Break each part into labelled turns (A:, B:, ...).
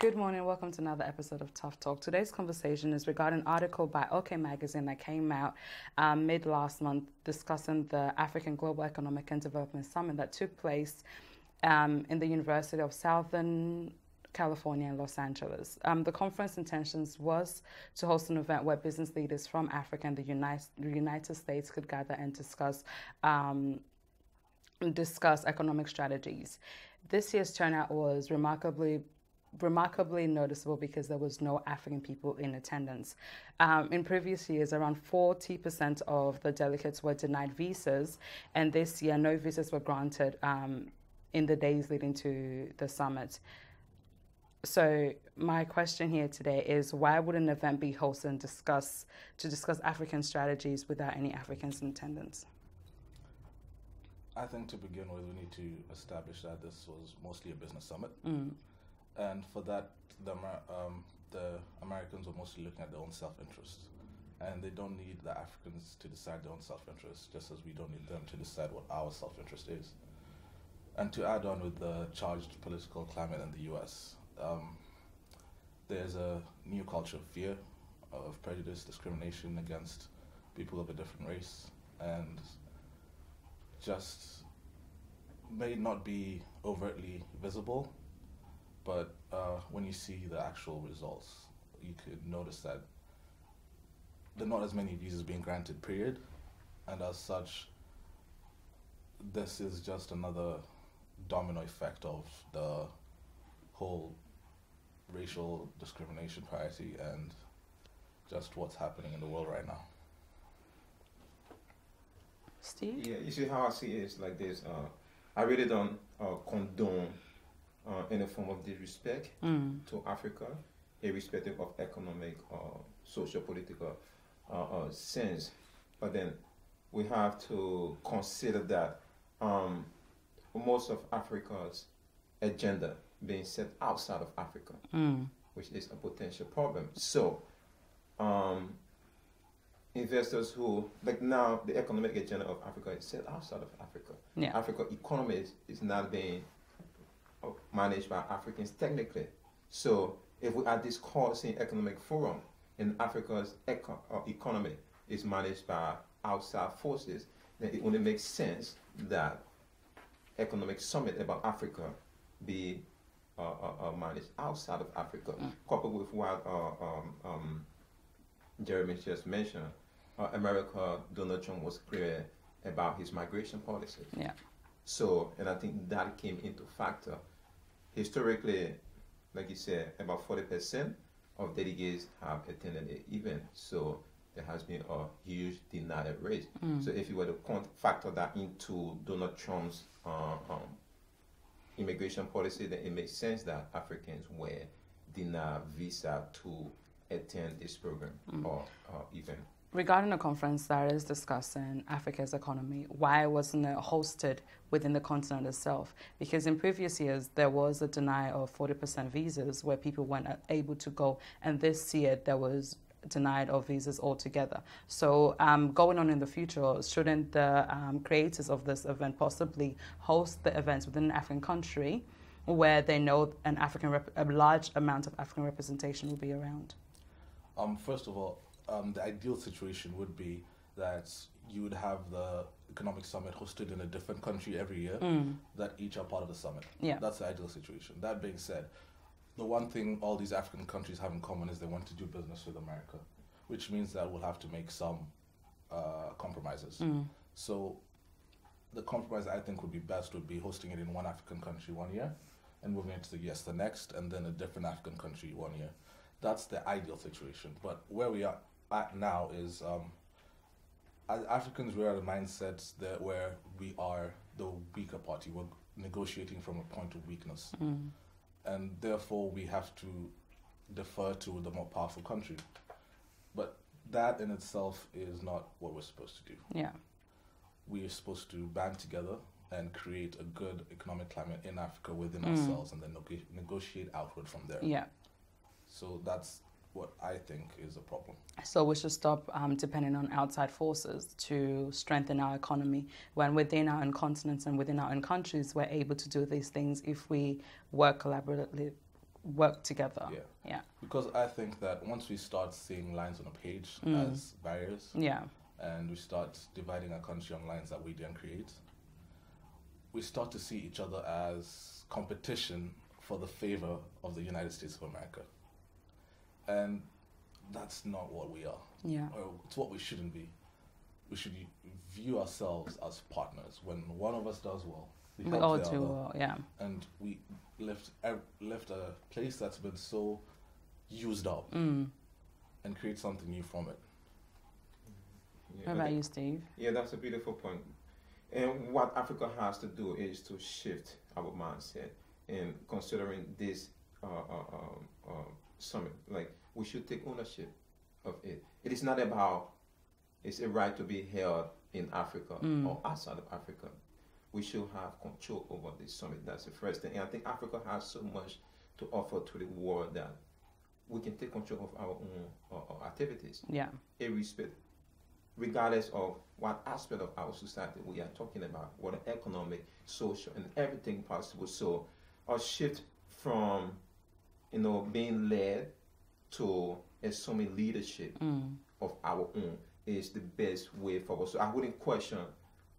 A: Good morning, welcome to another episode of Tough Talk. Today's conversation is regarding an article by OK Magazine that came out um, mid last month discussing the African Global Economic and Development Summit that took place um, in the University of Southern California and Los Angeles. Um, the conference intentions was to host an event where business leaders from Africa and the United, United States could gather and discuss um, discuss economic strategies. This year's turnout was remarkably remarkably noticeable because there was no African people in attendance. Um, in previous years, around 40% of the delegates were denied visas, and this year, no visas were granted um, in the days leading to the summit. So my question here today is why would an event be hosted and discuss to discuss African strategies without any Africans in attendance?
B: I think to begin with, we need to establish that this was mostly a business summit.
A: Mm
B: and for that, the um, the Americans were mostly looking at their own self-interest, and they don't need the Africans to decide their own self-interest, just as we don't need them to decide what our self-interest is. And to add on with the charged political climate in the U.S., um, there's a new culture of fear, of prejudice, discrimination against people of a different race, and just may not be overtly visible, but uh, when you see the actual results, you could notice that there are not as many visas being granted, period. And as such, this is just another domino effect of the whole racial discrimination parity and just what's happening in the world right now.
A: Steve?
C: Yeah, you see how I see it is like this. Uh, I really don't uh, condone uh, in a form of disrespect
A: mm.
C: to Africa, irrespective of economic or social political uh, uh, sense. But then we have to consider that um, most of Africa's agenda being set outside of Africa,
A: mm.
C: which is a potential problem. So, um, investors who like now the economic agenda of Africa is set outside of Africa.
A: Yeah.
C: Africa economy is, is not being managed by Africans technically. So if we are discussing economic forum and Africa's eco- uh, economy is managed by outside forces, then it only makes sense that economic summit about Africa be uh, uh, uh managed outside of Africa, mm. coupled with what uh, um, um, Jeremy just mentioned. Uh, America, Donald Trump was clear about his migration policy.
A: Yeah.
C: So, and I think that came into factor. Historically, like you said, about 40% of delegates have attended the event. So there has been a huge denial rate.
A: Mm.
C: So if you were to factor that into Donald Trump's uh, um, immigration policy, then it makes sense that Africans were denied visa to attend this program mm. or uh, event
A: regarding a conference that is discussing Africa's economy, why wasn't it hosted within the continent itself? Because in previous years, there was a denial of 40% visas where people weren't able to go, and this year there was denied of visas altogether. So um, going on in the future, shouldn't the um, creators of this event possibly host the events within an African country where they know an African a large amount of African representation will be around?
B: Um, first of all, um, the ideal situation would be that you would have the economic summit hosted in a different country every year
A: mm.
B: that each are part of the summit.
A: Yeah.
B: That's the ideal situation. That being said, the one thing all these African countries have in common is they want to do business with America, which means that we'll have to make some uh, compromises.
A: Mm.
B: So the compromise I think would be best would be hosting it in one African country one year and moving it to the yes the next and then a different African country one year. That's the ideal situation. But where we are at now is um, as Africans, we are the mindset that where we are the weaker party. We're negotiating from a point of weakness,
A: mm.
B: and therefore we have to defer to the more powerful country. But that in itself is not what we're supposed to do.
A: Yeah,
B: we are supposed to band together and create a good economic climate in Africa within
A: mm.
B: ourselves, and then negotiate outward from there.
A: Yeah.
B: So that's what I think is a problem.
A: So we should stop um, depending on outside forces to strengthen our economy. When within our own continents and within our own countries, we're able to do these things if we work collaboratively, work together.
B: Yeah.
A: Yeah.
B: Because I think that once we start seeing lines on a page
A: Mm.
B: as barriers,
A: Yeah.
B: and we start dividing our country on lines that we didn't create, we start to see each other as competition for the favor of the United States of America. And that's not what we are.
A: Yeah.
B: Or it's what we shouldn't be. We should view ourselves as partners. When one of us does well, we,
A: We all do
B: other,
A: well. Yeah.
B: and we left ev- lift a place that's been so used up
A: Mm.
B: and create something new from it.
C: Yeah,
A: What about
C: think-
A: you, Steve?
C: Yeah, that's a beautiful point. And what Africa has to do is to shift our mindset and considering this uh, uh, um, uh, summit, like we should take ownership of it. It is not about it's a right to be held in Africa
A: Mm.
C: or outside of Africa. We should have control over this summit. That's the first thing. And I think Africa has so much to offer to the world that we can take control of our own uh, uh, activities
A: Yeah.
C: irrespective, regardless of what aspect of our society we are talking about, whether economic, social, and everything possible. So, a shift from, you know, being led to assuming leadership
A: Mm.
C: of our own is the best way forward. So, I wouldn't question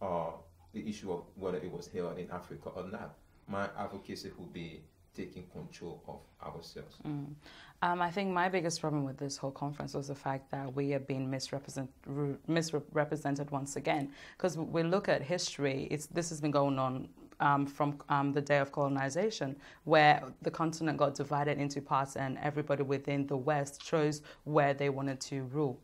C: uh, the issue of whether it was held in Africa or not. My advocacy would be taking control of ourselves.
A: Mm. Um, I think my biggest problem with this whole conference was the fact that we are being misrepresent, re- misrepresented once again. Because we look at history, it's, this has been going on um, from um, the day of colonization, where the continent got divided into parts and everybody within the West chose where they wanted to rule.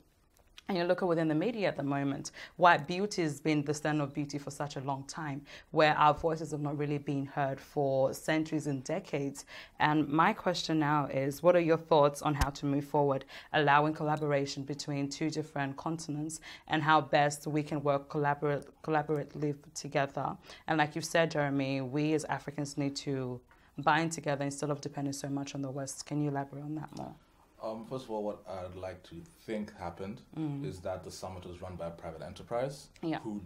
A: And you look at within the media at the moment, white beauty has been the standard of beauty for such a long time, where our voices have not really been heard for centuries and decades. And my question now is what are your thoughts on how to move forward, allowing collaboration between two different continents and how best we can work collaborate, collaboratively together? And like you said, Jeremy, we as Africans need to bind together instead of depending so much on the West. Can you elaborate on that more?
B: Um, first of all, what I'd like to think happened is that the summit was run by a private enterprise
A: Yeah.
B: who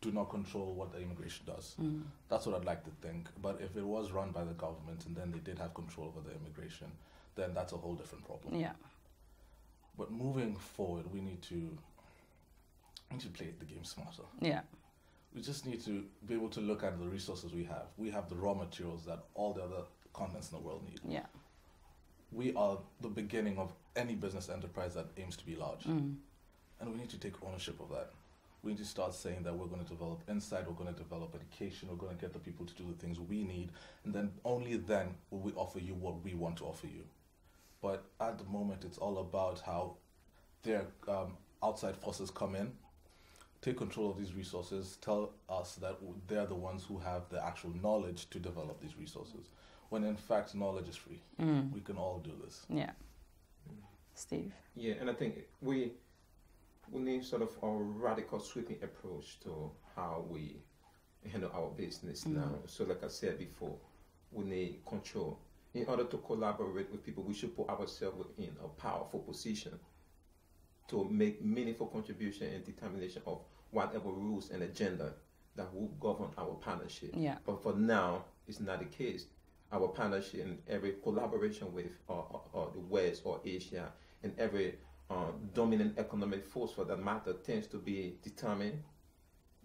B: do not control what the immigration does.
A: Mm.
B: That's what I'd like to think. But if it was run by the government and then they did have control over the immigration, then that's a whole different problem.
A: Yeah.
B: But moving forward, we need to we need to play the game smarter.
A: Yeah.
B: We just need to be able to look at the resources we have. We have the raw materials that all the other continents in the world need.
A: Yeah.
B: We are the beginning of any business enterprise that aims to be large.
A: Mm.
B: And we need to take ownership of that. We need to start saying that we're going to develop insight, we're going to develop education, we're going to get the people to do the things we need, and then only then will we offer you what we want to offer you. But at the moment, it's all about how their um, outside forces come in, take control of these resources, tell us that they're the ones who have the actual knowledge to develop these resources. When in fact, knowledge is free.
A: Mm.
B: We can all do this.
A: Yeah. Steve?
C: Yeah, and I think we we need sort of a radical sweeping approach to how we handle our business
A: Mm.
C: now. So, like I said before, we need control. In order to collaborate with people, we should put ourselves in a powerful position to make meaningful contribution and determination of whatever rules and agenda that will govern our partnership.
A: Yeah.
C: But for now, it's not the case. Our partnership and every collaboration with uh, uh, uh, the West or Asia and every uh, dominant economic force for that matter tends to be determined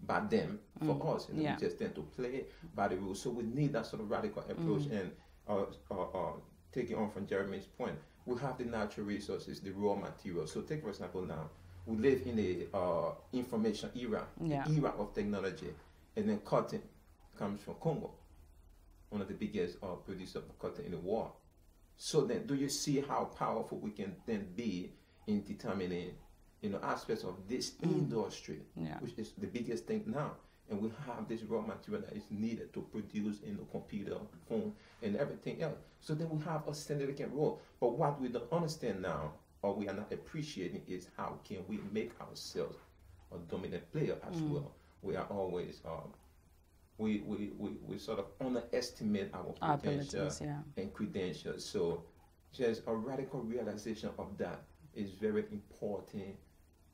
C: by them for
A: Mm,
C: us. And
A: yeah.
C: we just tend to play by the rules. So we need that sort of radical approach.
A: Mm.
C: And uh, uh, uh, taking on from Jeremy's point, we have the natural resources, the raw materials. So take for example now, we live in the uh, information era,
A: Yeah.
C: the era of technology, and then coltan comes from Congo, one of the biggest uh, producers of cotton in the world. So then, do you see how powerful we can then be in determining, you know, aspects of this
A: Mm.
C: industry,
A: Yeah.
C: which is the biggest thing now? And we have this raw material that is needed to produce in the computer, phone, and everything else. So then we have a significant role. But what we don't understand now, or we are not appreciating, is how can we make ourselves a dominant player as
A: Mm.
C: well? We are always um, we, we, we, we sort of underestimate our
A: Our
C: potential
A: yeah.
C: and credentials. So just a radical realization of that is very important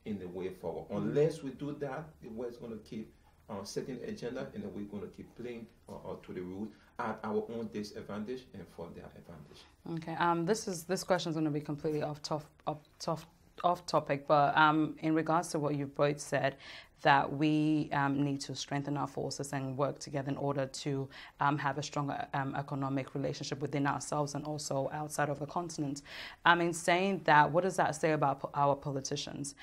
C: in the way forward.
A: Mm.
C: Unless we do that, the West going to keep uh, setting the agenda and then we're going to keep playing uh, uh, to the rules. at our own disadvantage and for their advantage.
A: Okay. Um, this is this question is going to be completely off top, off, off, off topic, but um, in regards to what you've both said, that we um, need to strengthen our forces and work together in order to um, have a stronger um, economic relationship within ourselves and also outside of the continent. I mean, saying that, what does that say about our politicians?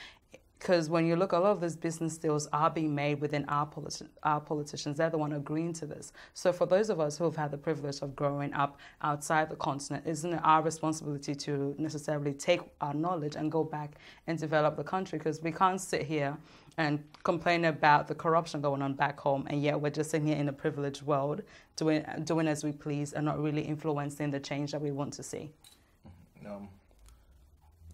A: Because when you look, a lot of these business deals are being made within our, politi- our politicians. They're the one agreeing to this. So for those of us who have had the privilege of growing up outside the continent, isn't it our responsibility to necessarily take our knowledge and go back and develop the country? Because we can't sit here and complain about the corruption going on back home, and yet we're just sitting here in a privileged world, doing doing as we please, and not really influencing the change that we want to see.
B: Um,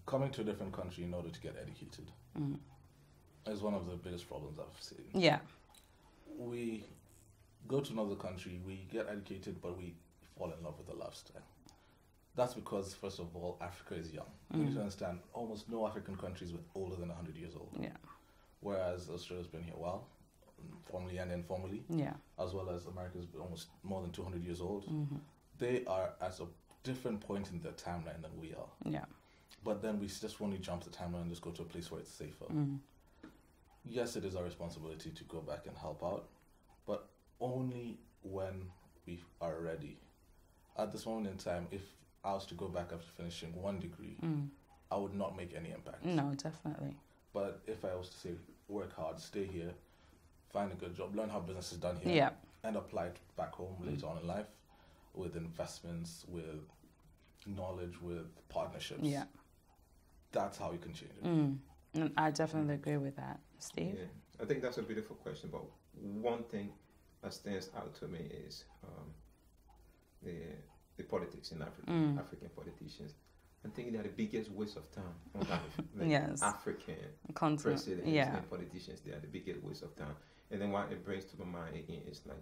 B: coming to a different country in order to get educated
A: Mm.
B: is one of the biggest problems I've seen.
A: Yeah,
B: We go to another country, we get educated, but we fall in love with the lifestyle. That's because, first of all, Africa is young. You need to
A: Mm.
B: understand almost no African countries with older than 100 years old,
A: yeah,
B: whereas Australia's been here a while, formally and informally,
A: yeah.
B: as well as America's almost more than 200 years old.
A: hmm
B: They are at a different point in their timeline than we are.
A: Yeah.
B: But then we just want to jump the timeline and just go to a place where it's safer.
A: Mm.
B: Yes, it is our responsibility to go back and help out, but only when we are ready. At this moment in time, if I was to go back after finishing one degree,
A: Mm.
B: I would not make any impact.
A: No, definitely.
B: But if I was to say, work hard, stay here, find a good job, learn how business is done here,
A: Yeah.
B: and apply it back home
A: Mm.
B: later on in life with investments, with knowledge, with partnerships.
A: Yeah.
B: That's how you can change it.
A: Mm. And I definitely agree with that, Steve.
C: Yeah, I think that's a beautiful question. But one thing that stands out to me is um, the the politics in Africa,
A: Mm.
C: African politicians. I think they're the biggest waste of time on earth. Like
A: Yes.
C: African
A: Continent.
C: presidents
A: Yeah.
C: and politicians, they are the biggest waste of time. And then what it brings to my mind again is like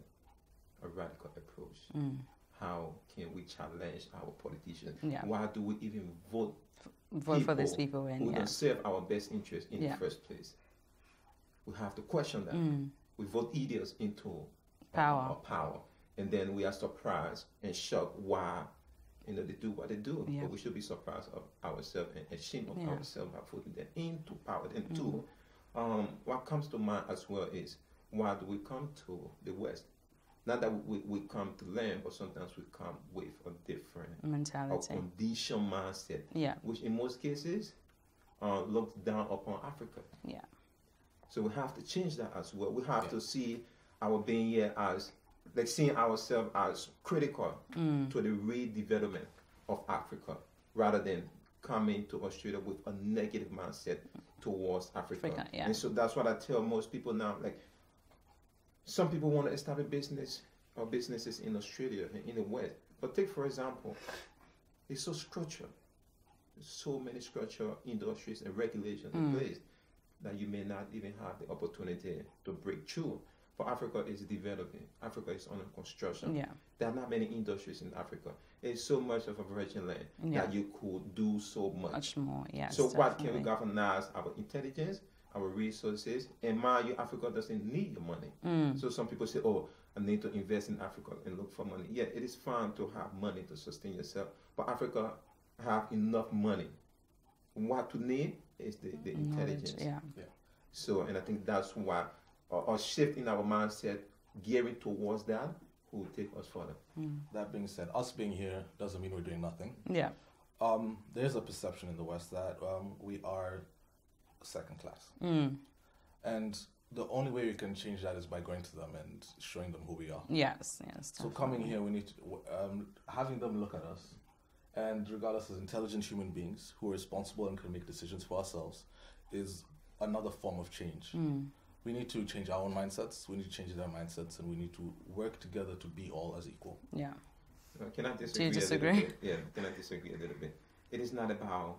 C: a radical approach.
A: Mm.
C: How can we challenge our politicians?
A: Yeah.
C: Why do we even vote
A: Vote for these
C: people who
A: Yeah.
C: don't serve our best interest in
A: Yeah.
C: the first place? We have to question that.
A: Mm.
C: We vote idiots into
A: Power.
C: Power, and then we are surprised and shocked why you know they do what they do.
A: Yeah.
C: But we should be surprised of ourselves and ashamed of
A: Yeah.
C: ourselves by putting them into power. And
A: Mm.
C: two, um, what comes to mind as well is why do we come to the West? Not that we, we come to learn, but sometimes we come with a different or
A: Mentality.
C: conditioned mindset,
A: Yeah.
C: which in most cases uh, looks down upon Africa.
A: Yeah.
C: So we have to change that as well. We have
B: Yeah.
C: to see our being here as like seeing ourselves as critical
A: Mm.
C: to the redevelopment of Africa rather than coming to Australia with a negative mindset towards Africa.
A: Africa, yeah.
C: And so that's what I tell most people now. Like some people want to establish business or businesses in Australia and in the West. But take for example, it's so structured. There's so many structural industries and regulations in
A: Mm.
C: place that you may not even have the opportunity to break through. But Africa is developing. Africa is under construction.
A: Yeah.
C: There are not many industries in Africa. It's so much of a virgin land
A: Yeah.
C: that you could do so much.
A: Much more. Yes.
C: so what can we
A: definitely.
C: galvanize our intelligence, our resources, and mind you, Africa doesn't need your money.
A: Mm.
C: So some people say, "Oh, I need to invest in Africa and look for money." Yeah, it is fine to have money to sustain yourself, but Africa have enough money. What to need is the, the
A: Knowledge,
C: intelligence.
A: Yeah.
C: So, and I think that's why a, a shift in our mindset, gearing towards that, will take us further.
A: Mm.
B: That being said, us being here doesn't mean we're doing nothing.
A: Yeah.
B: Um, there's a perception in the West that um, we are second class.
A: Mm.
B: And the only way we can change that is by going to them and showing them who we are.
A: Yes. Yes.
B: So coming here, we need to, um, having them look at us and regard us as intelligent human beings who are responsible and can make decisions for ourselves is another form of change.
A: Mm.
B: We need to change our own mindsets. We need to change their mindsets, and we need to work together to be all as equal.
A: Yeah.
C: Uh, Can I disagree? A
A: disagree?
C: little bit? Yeah, can I disagree a little bit? It is not about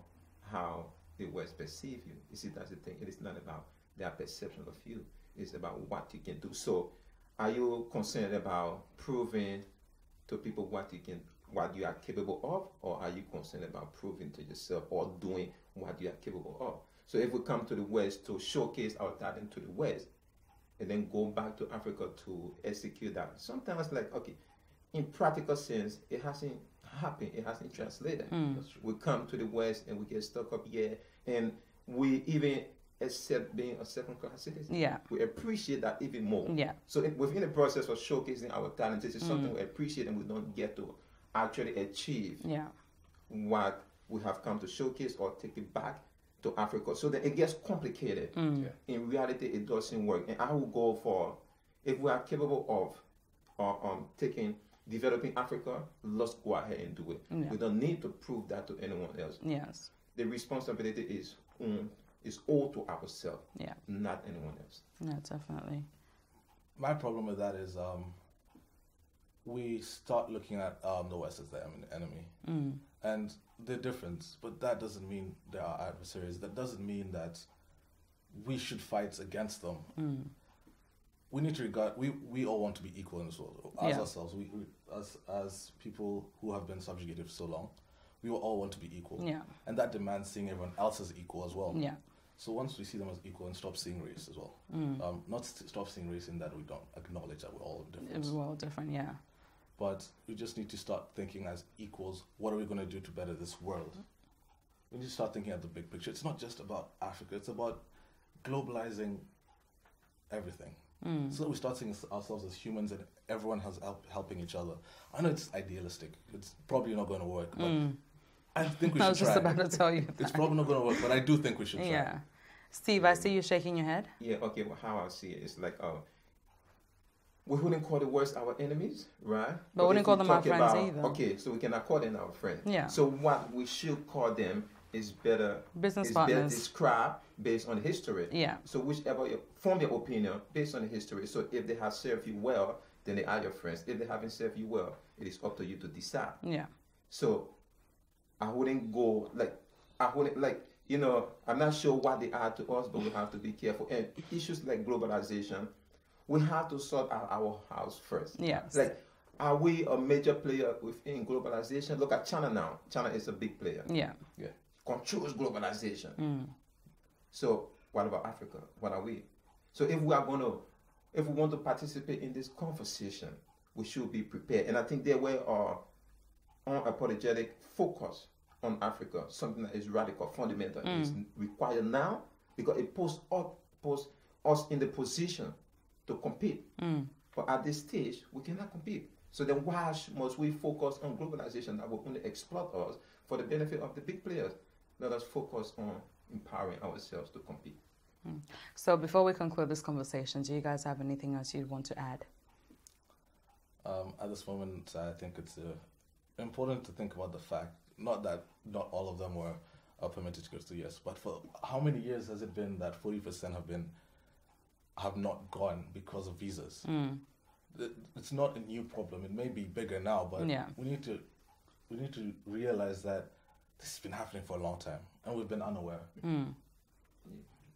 C: how the West perceive you. You see, that's the thing. It is not about their perception of you. It's about what you can do. So, are you concerned about proving to people what you can, what you are capable of, or are you concerned about proving to yourself or doing what you are capable of? So, if we come to the West to showcase our talent to the West, and then go back to Africa to execute that, sometimes like okay, in practical sense, it hasn't happened. It hasn't translated.
A: Mm.
C: We come to the West and we get stuck up here, and we even accept being a second-class citizen.
A: Yeah.
C: We appreciate that even more.
A: Yeah.
C: So it, within the process of showcasing our talent, this is something
A: Mm.
C: we appreciate and we don't get to actually achieve
A: Yeah.
C: what we have come to showcase or take it back to Africa. So that it gets complicated.
A: Mm.
B: Yeah.
C: In reality, it doesn't work. And I will go for, if we are capable of uh, um, taking, developing Africa, let's go ahead and do it.
A: Yeah.
C: We don't need to prove that to anyone else.
A: Yes.
C: The responsibility is um, is all to ourselves,
A: Yeah.
C: not anyone else.
A: Yeah, definitely.
B: My problem with that is um, we start looking at um, the West as the enemy,
A: Mm.
B: and they're different, but that doesn't mean they are adversaries. That doesn't mean that we should fight against them.
A: Mm.
B: We need to regard. We, we all want to be equal in this world. As
A: Yeah.
B: ourselves, we, we as as people who have been subjugated for so long, we will all want to be equal,
A: Yeah.
B: and that demands seeing everyone else as equal as well.
A: Yeah.
B: So once we see them as equal and stop seeing race as well,
A: Mm.
B: um, not st- stop seeing race in that we don't acknowledge that we're all different.
A: We're all different. Yeah.
B: But we just need to start thinking as equals. What are we going to do to better this world? We need to start thinking at the big picture. It's not just about Africa. It's about globalizing everything.
A: Mm.
B: So we start seeing ourselves as humans and everyone has help, helping each other. I know it's idealistic. It's probably not going to work, but
A: Mm.
B: I think we should try.
A: I
B: should
A: was just
B: try.
A: about to tell you
B: It's probably not going to work, but I do think we should try.
A: Yeah. Steve, I see you shaking your head.
C: Yeah, okay, well, how I see it is like, uh, we wouldn't call the West our enemies, right?
A: But we
C: wouldn't
A: call them our friends
C: about-
A: either.
C: Okay, so we cannot call them our friends.
A: Yeah.
C: So what we should call them is better
A: Business
C: is better
A: partners.
C: described based on history.
A: Yeah.
C: So whichever you form your opinion based on the history. So if they have served you well, then they are your friends. If they haven't served you well, it is up to you to decide.
A: Yeah.
C: So I wouldn't go like I wouldn't like you know I'm not sure what they are to us, but we have to be careful. And issues like globalization, we have to sort out our house first.
A: Yes.
C: Like, are we a major player within globalization? Look at China now. China is a big player.
A: Yeah. Yeah.
C: Controls globalization.
A: Mm.
C: So what about Africa? What are we? So if we are going to, if we want to participate in this conversation, we should be prepared. And I think there were uh, unapologetic focus on Africa, something that is radical, fundamental, is required now because it puts us, puts us in the position to compete.
A: Mm.
C: But at this stage, we cannot compete. So then why must we focus on globalization that will only exploit us for the benefit of the big players? Let us focus on empowering ourselves to compete.
A: So before we conclude this conversation, do you guys have anything else you'd want to add?
B: Um, at this moment, I think it's uh, important to think about the fact, not that not all of them were uh, permitted to go to the US, but for how many years has it been that 40% have been have not gone because of visas?
A: Mm.
B: It's not a new problem. It may be bigger now, but
A: Yeah.
B: we need to we need to realize that this has been happening for a long time, and we've been unaware.
A: Mm.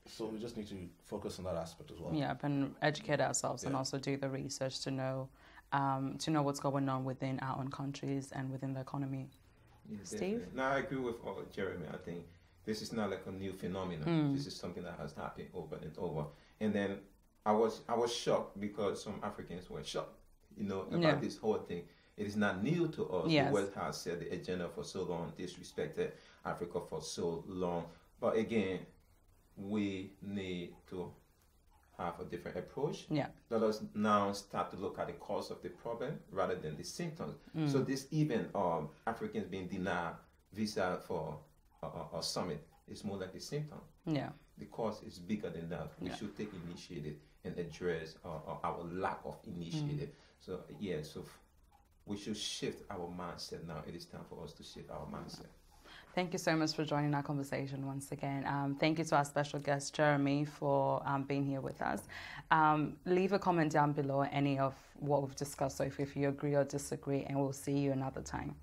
B: So we just need to focus on that aspect as well.
A: Yeah, and educate ourselves and also do the research to know um, to know what's going on within our own countries and within the economy.
C: Yeah,
A: Steve?
C: definitely. No, I agree with Jeremy. I think this is not like a new phenomenon.
A: Mm.
C: This is something that has happened over and over. And then I was I was shocked because some Africans were shocked, you know, about
A: Yeah.
C: this whole thing. It is not new to us.
A: Yes.
C: The West has set the agenda for so long, disrespected Africa for so long. But again, we need to have a different approach.
A: Yeah.
C: Let us now start to look at the cause of the problem rather than the symptoms.
A: Mm.
C: So this even um, Africans being denied visa for a, a, a summit is more like a symptom.
A: Yeah.
C: The cause is bigger than that. We
A: Yeah.
C: should take initiative and address uh, uh, our lack of initiative. So yeah, so f- we should shift our mindset now. It is time for us to shift our mindset.
A: Thank you so much for joining our conversation once again. Um, thank you to our special guest, Jeremy, for um, being here with us. Um, leave a comment down below any of what we've discussed, so if, if you agree or disagree, and we'll see you another time.